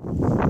you